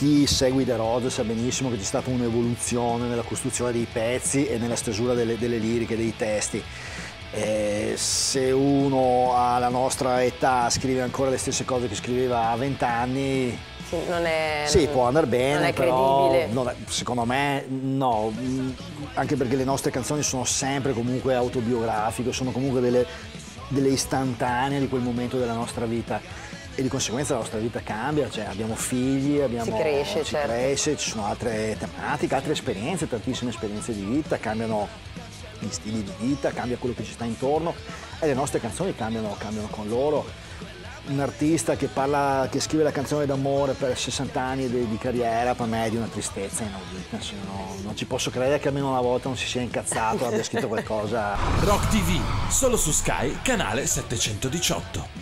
chi segue De Rose sa benissimo che c'è stata un'evoluzione nella costruzione dei pezzi e nella stesura delle, delle liriche, dei testi. E se uno alla nostra età scrive ancora le stesse cose che scriveva a 20 anni, Sì, non è, sì, può andare bene, non è però non è- secondo me no, anche perché le nostre canzoni sono sempre comunque autobiografiche, sono comunque delle, delle istantanee di quel momento della nostra vita e di conseguenza la nostra vita cambia, cioè abbiamo figli, abbiamo, Si cresce, si certo. cresce, ci sono altre tematiche, altre esperienze, tantissime esperienze di vita, cambiano gli stili di vita, cambia quello che ci sta intorno e le nostre canzoni cambiano, cambiano con loro un artista che, parla, che scrive la canzone d'amore per 60 anni di, di carriera per me è di una tristezza inaudita. Cioè, no- non ci posso credere che almeno una volta non si sia incazzato, abbia scritto qualcosa. Rock TV, solo su Sky, canale 718.